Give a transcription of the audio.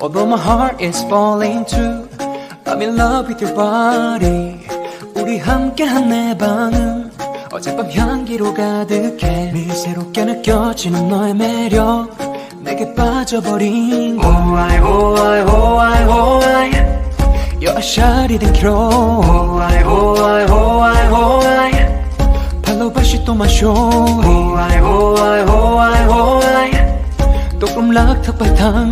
Although my heart is falling too I'm in love with your body 우리 함께한 내 방은 어젯밤 향기로 가득해 미세롭게 느껴지는 너의 매력 내게 빠져버린 Oh I oh I oh I oh I You're a shawty then crow Oh I oh I oh I oh I 팔로 발시 또 마셔 Oh I oh I oh I oh I 또 꿈락 턱발탕